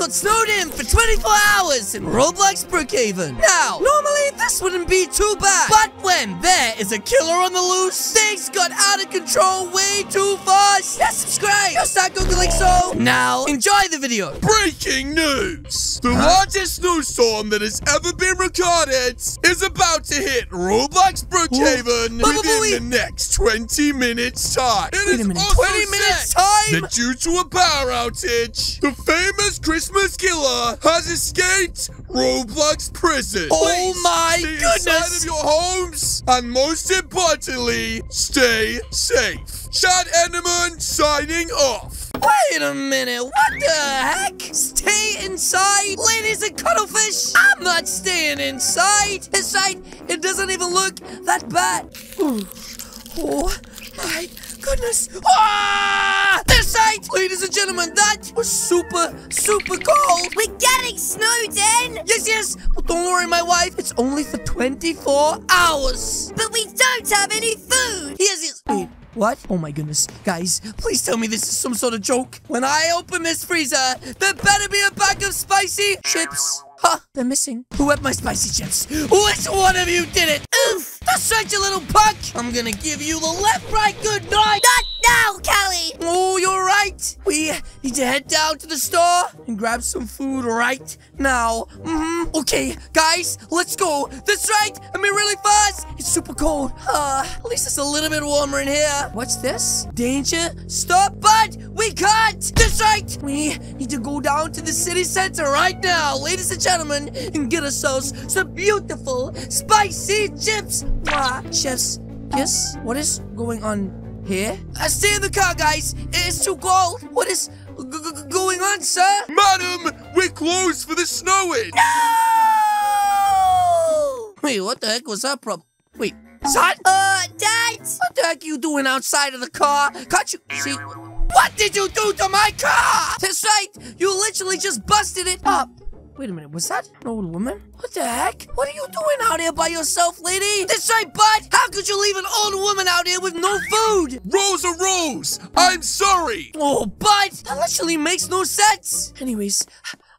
got snowed in for 24 hours in Roblox Brookhaven. Now, normally this wouldn't be too bad, but when there is a killer on the loose, things got out of control way too fast. Yes, subscribe. Just start googling so. Now, enjoy the video. Breaking news! The largest snowstorm that has ever been recorded is about to hit Roblox Brookhaven within the next 20 minutes time. It Wait a minute, also 20 minutes time? That due to a power outage, the famous Christmas killer has escaped Roblox prison. Oh Please my stay goodness. inside of your homes, and most importantly, stay safe. Chad Enderman signing off. Wait a minute, what the heck? Stay inside? Ladies and cuttlefish, I'm not staying inside. Inside, it doesn't even look that bad. Ooh. Oh my goodness. Ah! This side, ladies and gentlemen, that was super, super cold. We're getting snowed in, Yes, yes, but don't worry, my wife, it's only for 24 hours. but we don't have any food. Yes, yes. Wait, what? Oh my goodness. Guys, please tell me this is some sort of joke. When I open this freezer, there better be a bag of spicy chips. Huh, they're missing. Who had my spicy chips? Which one of you did it? Oof! That's such a little punk! I'm gonna give you the left, right, good night! Not now, Callie. We need to head down to the store and grab some food right now. Mm-hmm. Okay, guys, let's go. That's right. I mean, really fast. It's super cold. Uh, at least it's a little bit warmer in here. What's this? Danger. Stop, bud. We can't. That's right. We need to go down to the city center right now, ladies and gentlemen, and get ourselves some beautiful spicy chips. Mwah. Chefs, yes. What is going on here? I stay in the car, guys. It's too cold. What is g- g- going on, sir? Madam, we're closed for the snowing. No! Wait, what the heck was that problem? Wait, son? Uh, Dad. What the heck are you doing outside of the car? Can't you see? What did you do to my car? That's right. You literally just busted it up. Wait a minute, was that an old woman? What the heck? What are you doing out here by yourself, lady? That's right, bud. How could you leave an old woman out here with no food? Rosa Rose, I'm sorry. Oh, bud, that literally makes no sense. Anyways,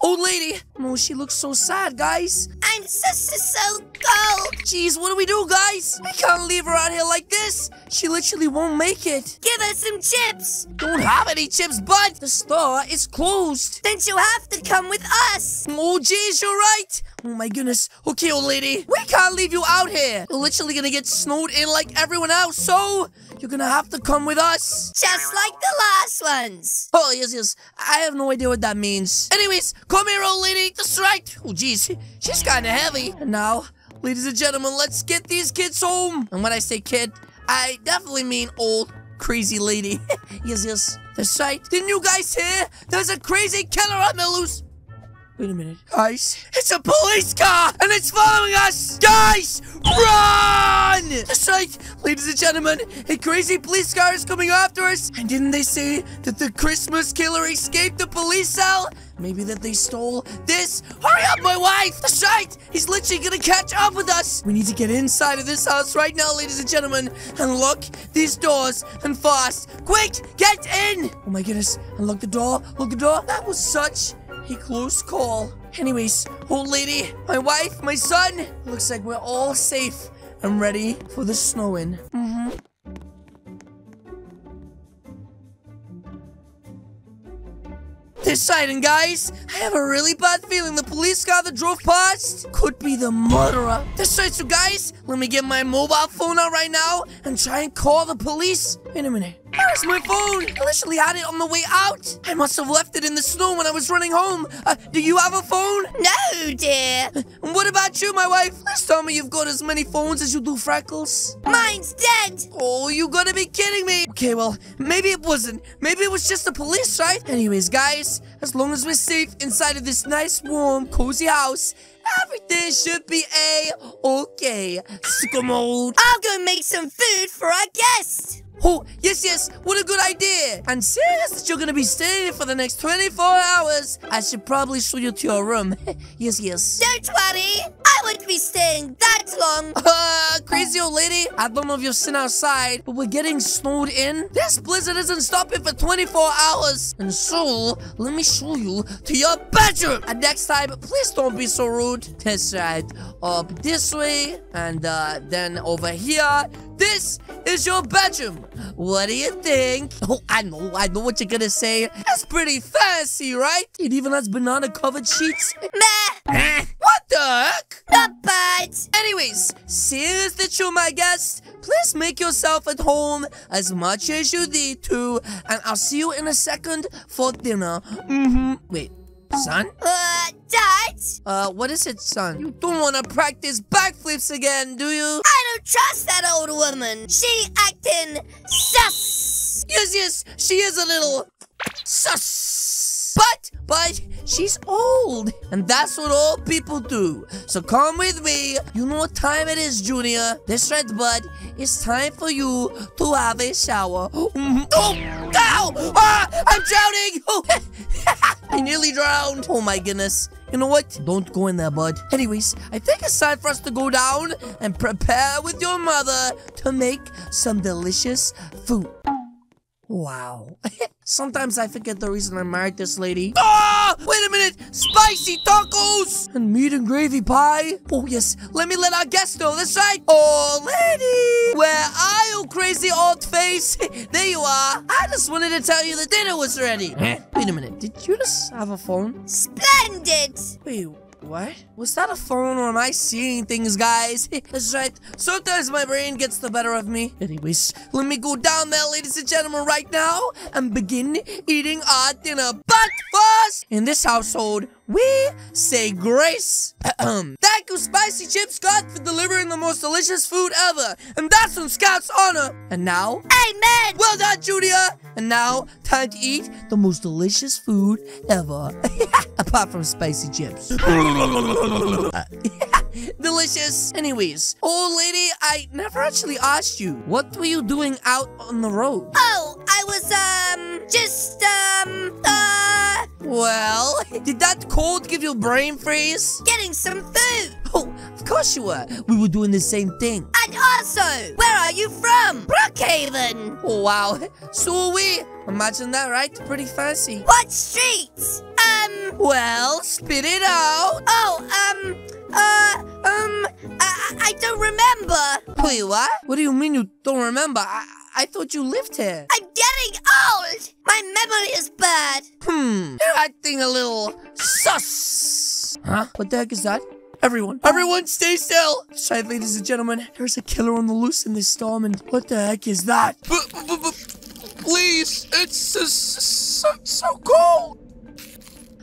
old lady. Oh, she looks so sad, guys. I'm so, so, so cold. Jeez, what do we do, guys? We can't leave her out here like this. She literally won't make it. Give us some chips. Don't have any chips, bud. The store is closed. Then she'll have to come with us. Oh, jeez, you're right. Oh, my goodness. Okay, old lady. We can't leave you out here. We're literally gonna get snowed in like everyone else, so you're gonna have to come with us. Just like the last ones. Oh, yes, yes. I have no idea what that means. Anyways, come here, old lady. That's right. Oh, jeez. She's kind of heavy. And now, ladies and gentlemen, let's get these kids home. And when I say kid, I definitely mean old, crazy lady. yes, yes. That's right. Didn't you guys hear? There's a crazy killer on the loose. Wait a minute. Guys, it's a police car and it's following us. Guys, run! That's right, ladies and gentlemen. A crazy police car is coming after us. And didn't they say that the Christmas killer escaped the police cell? Maybe that they stole this? Hurry up, my wife! That's right! He's literally gonna catch up with us! We need to get inside of this house right now, ladies and gentlemen, and lock these doors and fast. Quick, get in! Oh my goodness, unlock the door, lock the door. That was such a close call. Anyways, old lady, my wife, my son, looks like we're all safe and ready for the snowing. Mm-hmm. Deciding, guys, I have a really bad feeling the police car that drove past could be the murderer. That's right, so guys, let me get my mobile phone out right now and try and call the police. Wait a minute. Where's my phone? I literally had it on the way out. I must have left it in the snow when I was running home. Uh, do you have a phone? No, dear. And what about you, my wife? Please tell me you've got as many phones as you do freckles. Mine's dead. Oh, you gotta be kidding me. Okay, well, maybe it wasn't. Maybe it was just the police, right? Anyways, guys, as long as we're safe inside of this nice, warm, cozy house, everything should be a-okay. Sicko mode. I'll go make some food for our guests. Oh, yes, yes, what a good idea. And since that you're gonna be staying here for the next 24 hours, I should probably show you to your room. yes, yes. Don't worry. I wouldn't be staying that long. Uh, crazy old lady, I don't know if you've seen outside, but we're getting snowed in. This blizzard isn't stopping for 24 hours. And so, let me show you to your bedroom. And next time, please don't be so rude. That's right. Up this way, and uh, then over here. This is your bedroom. What do you think? Oh, I know, I know what you're gonna say. That's pretty fancy, right? It even has banana covered sheets. Meh, Eh, what the heck? not bad. Anyways, since that you're my guest, please make yourself at home as much as you need to, and I'll see you in a second for dinner. Mm-hmm. Wait, son? Uh, Dad, Uh, what is it, son? You don't want to practice backflips again, do you? I don't trust that old woman. She acting sus. Yes, yes, she is a little sus. But, but, she's old. And that's what old people do. So come with me. You know what time it is, Junior. This right, bud. It's time for you to have a shower. Oh, ow! Ah, I'm drowning! Oh, I nearly drowned. Oh my goodness. You know what? Don't go in there, bud. Anyways, I think it's time for us to go down and prepare with your mother to make some delicious food. Wow. Sometimes I forget the reason I married this lady. Ah! Wait a minute! Spicy tacos! And meat and gravy pie? Oh, yes. Let me let our guests know. That's right. Oh, lady! Where are you, crazy old face? there you are. I just wanted to tell you the dinner was ready. Wait a minute. Did you just have a phone? Splendid. Wait, what? Was that a phone or am I seeing things, guys? That's right. Sometimes my brain gets the better of me. Anyways, let me go down there, ladies and gentlemen, right now and begin eating our dinner. But first, in this household, we say grace. Ahem. Thank you, Spicy Chip Scott, for delivering the most delicious food ever. And that's on Scout's honor. And now, Amen. well done, Junior! And now, time to eat the most delicious food ever. Apart from spicy chips. Delicious. Anyways, old lady, I never actually asked you. What were you doing out on the road? Oh, I was, um, just, um, uh, did that cold give you a brain freeze? getting some food. Oh, of course you were. We were doing the same thing. And also, where are you from? Brookhaven. Oh, wow. So are we. Imagine that, right? Pretty fancy. What streets? Um, Well, spit it out. oh, um, uh, um, I, I don't remember. Wait, what? What do you mean you don't remember? I, I thought you lived here. I'm old. My memory is bad. Hmm, you're acting a little sus. Huh? What the heck is that? Everyone, everyone stay still! That's right, ladies and gentlemen, there's a killer on the loose in this storm, and what the heck is that? But, but, but, please, it's just so, so cold.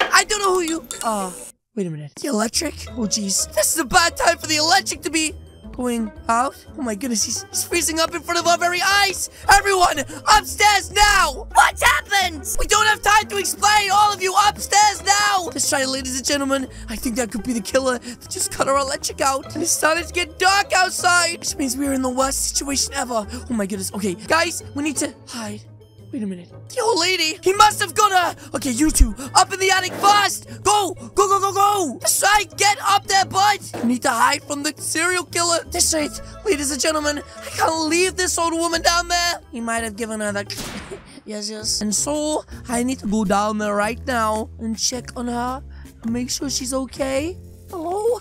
I don't know who you... Uh, wait a minute. The electric? Oh, jeez. This is a bad time for the electric to be going out. Oh my goodness, he's, he's freezing up in front of our very eyes! Everyone, upstairs now! What happened? We don't have time to explain! All of you upstairs now! Let's try it, ladies and gentlemen. I think that could be the killer that just cut our electric out. And it's starting to get dark outside! Which means we're in the worst situation ever. Oh my goodness. Okay, guys, we need to hide. Wait a minute. The old lady! He must have got her! Uh, okay, you two, up in the attic fast! Go! Go, go, go, go! Right, get up there, bud! We need to hide from the serial killer. That's right, ladies and gentlemen. I can't leave this old woman down there. He might have given her that... yes, yes. And so, I need to go down there right now and check on her and make sure she's okay. Hello?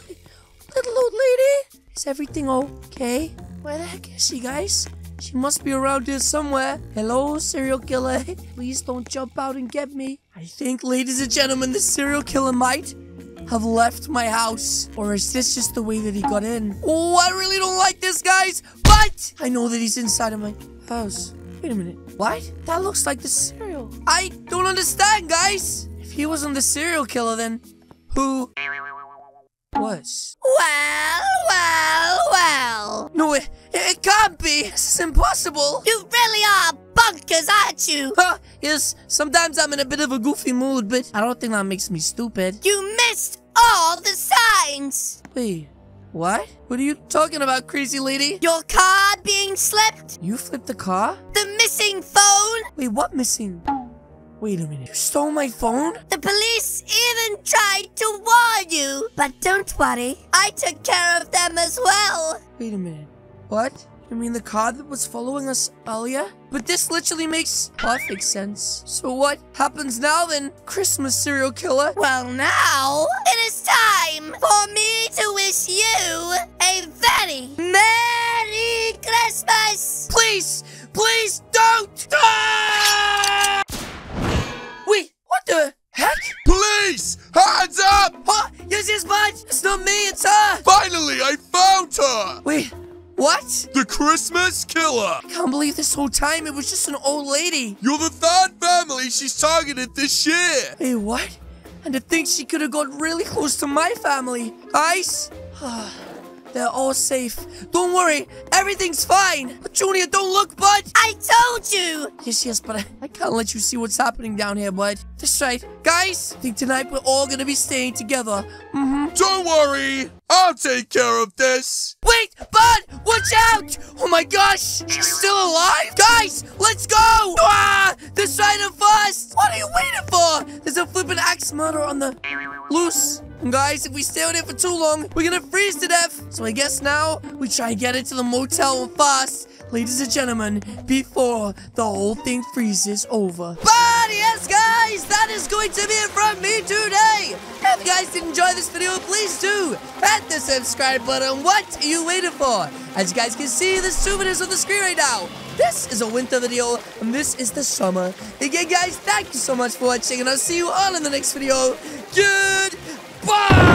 Little old lady? Is everything okay? Where the heck is she, guys? She must be around here somewhere. Hello, serial killer. Please don't jump out and get me. I think, ladies and gentlemen, the serial killer might have left my house. Or is this just the way that he got in? Oh, I really don't like this, guys. But I know that he's inside of my house. Wait a minute. What? That looks like the serial. I don't understand, guys. If he wasn't the serial killer, then who was? Well, well, well. No, it, it can't be. This is impossible. You really are bunkers, aren't you? Huh, yes, sometimes I'm in a bit of a goofy mood, but I don't think that makes me stupid. You missed all the signs. Wait, what? What are you talking about, crazy lady? Your car being slipped. You flipped the car? The missing phone. Wait, what missing? Wait a minute. You stole my phone? The police even tried to warn But don't worry, I took care of them as well. Wait a minute. What? You mean the car that was following us earlier? But this literally makes perfect sense. So what happens now then, Christmas serial killer? Well, now it is time for me to wish you a very Merry Christmas. Please, please don't! Ah! Wait, what the heck? Police! Hands up! Huh? Yes, yes, bud! It's not me, it's her! Finally, I found her! Wait, what? The Christmas Killer! I can't believe this whole time it was just an old lady. You're the third family she's targeted this year! Hey, what? And to think she could have got really close to my family. Guys, they're all safe. Don't worry, everything's fine. But Junior, don't look, bud. I told you. Yes, yes, but I, I can't let you see what's happening down here, bud. That's right. Guys, I think tonight we're all gonna be staying together. Mm-hmm. Don't worry! I'll take care of this! Wait, bud! Watch out! Oh my gosh! She's still alive? Guys, let's go! Ah! They're trying to! What are you waiting for? There's a flippin' axe murder on the loose. And guys, if we stay on here for too long, we're gonna freeze to death. So I guess now we try and get into the motel fast. Ladies and gentlemen, before the whole thing freezes over. But yes, guys, that is going to be it from me today. If you guys did enjoy this video, please do hit the subscribe button. What are you waiting for? As you guys can see, there's two videos on the screen right now. This is a winter video, and this is the summer. Again, guys, thank you so much for watching, and I'll see you all in the next video. Goodbye!